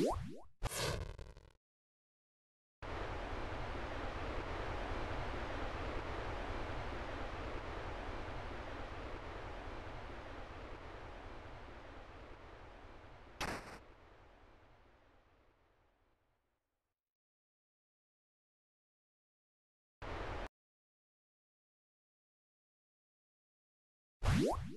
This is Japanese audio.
What? You